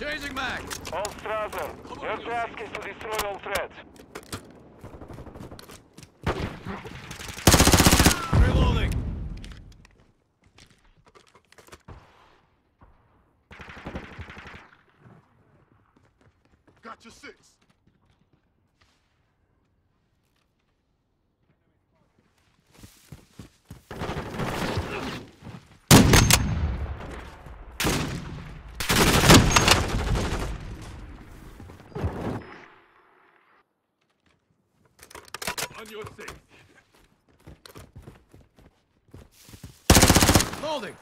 message. Changing mag. All Strasser, your task is to destroy all threats. Reloading. Got six. On your six. Loading.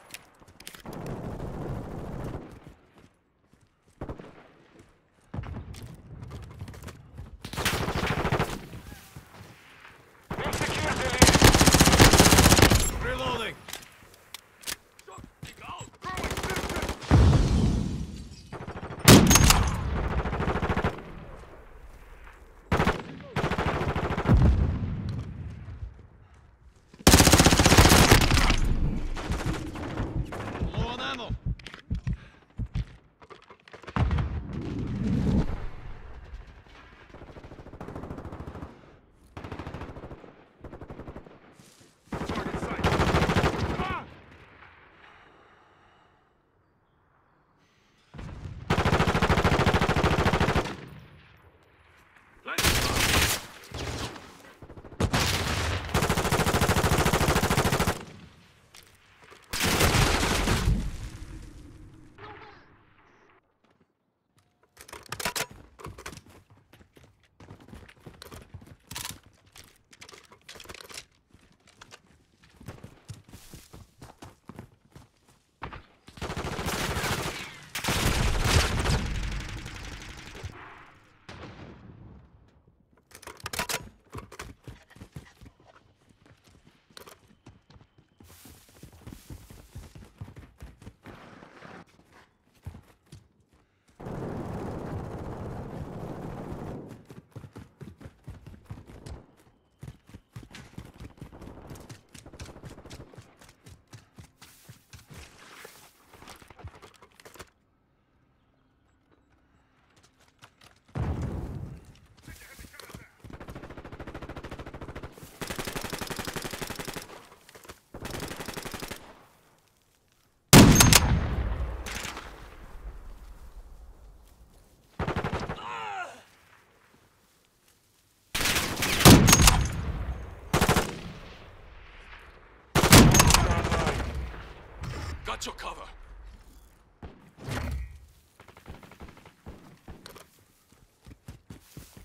Got your cover.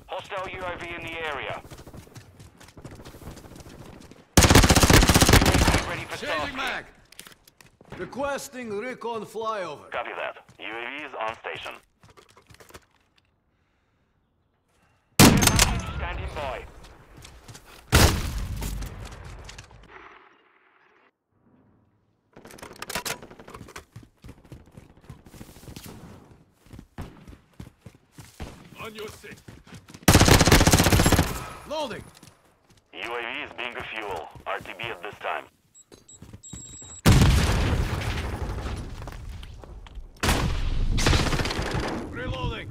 Hostile UAV in the area. UAV ready for Changing task. mag. Requesting recon flyover. Copy that. UAV is on station. Standing by. On your six. Loading. UAV is bingo fuel. RTB at this time. Reloading.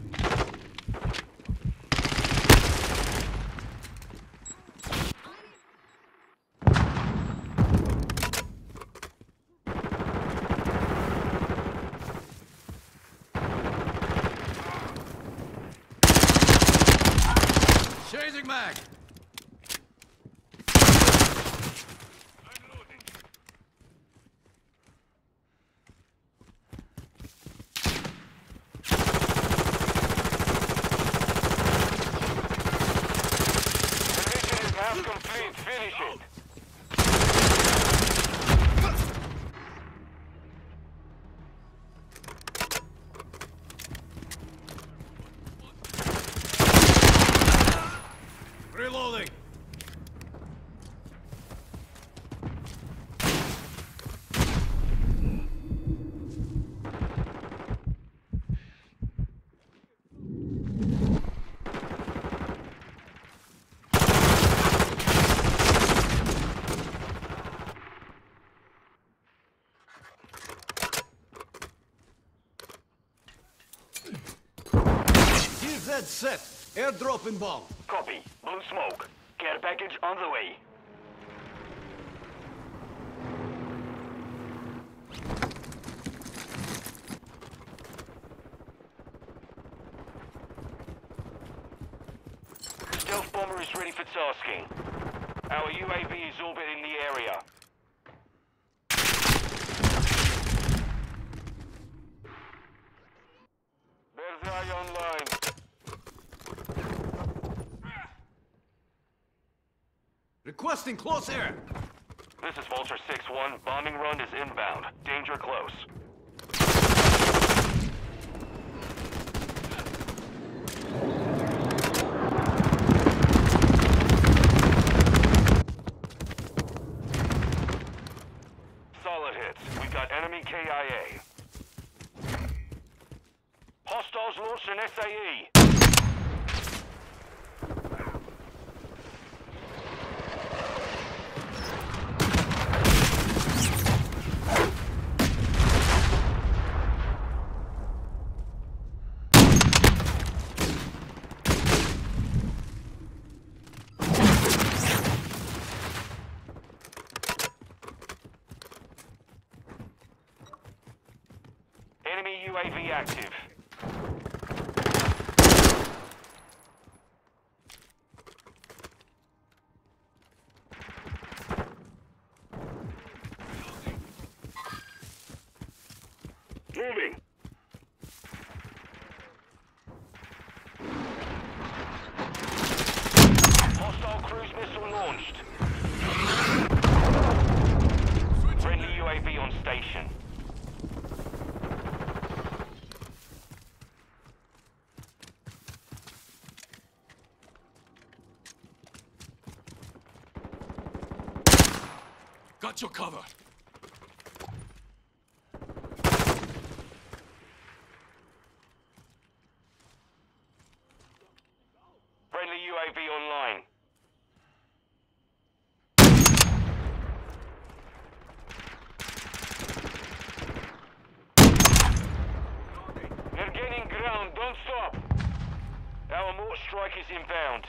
Changing mag. Said set. Airdrop inbound. Copy. Blue smoke. Care package on the way. Stealth bomber is ready for tasking. Our UAV is orbiting the area. There's eye online. Requesting close air. This is Vulture 6-1. Bombing run is inbound. Danger close. Solid hits. We got enemy KIA. Hostiles launched an SAE. Enemy UAV active. Moving. Hostile cruise missile launched. Friendly UAV on station. Got your cover. Friendly UAV online. They're gaining ground, don't stop. Our mortar strike is inbound.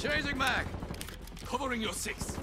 Changing mag. Covering your six.